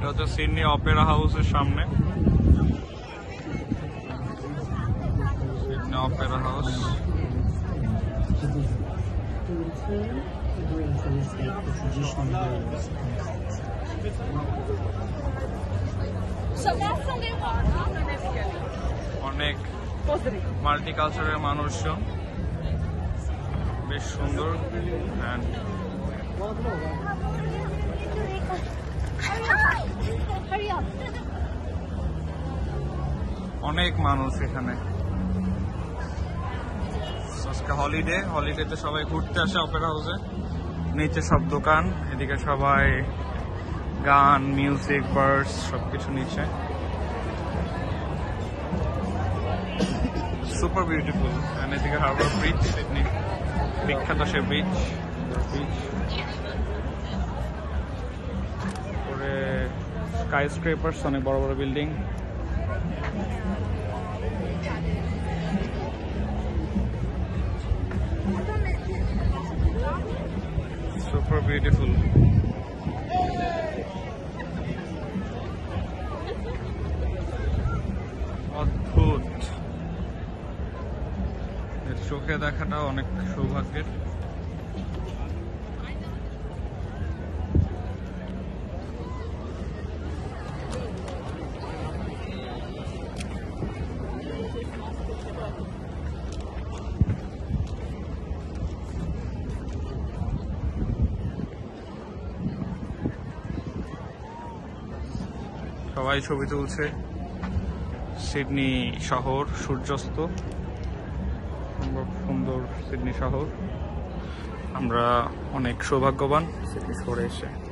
এটা হচ্ছে Sydney Opera house এর সামনে অপেরা হাউস। অনেক মাল্টি কালচারের মানুষজন। বেশ সুন্দর। অ্যান্ড অনেক মানুষ এখানে। আজকে হলিডে হলিডেতে সবাই ঘুরতে আসে অপেরা হাউসে নিচে সব দোকান, এদিকে সবাই গান মিউজিক বার্ডস সবকিছু নিচে। সুপার বিউটিফুল এদিকে হারবার ব্রিজ সিডনি বিখ্যাত সে ব্রিজ ব্রিজ স্কাই স্ক্রেপার্স অনেক বড় বড় বিল্ডিং সুপার বিউটিফুল অদ্ভুত। এর চোখে দেখাটা অনেক সৌভাগ্যের। সবাই ছবি তুলছে। সিডনি শহর, সূর্যাস্ত। সুন্দর সিডনি শহর। আমরা অনেক সৌভাগ্যবান। সিডনি শহরে এসে।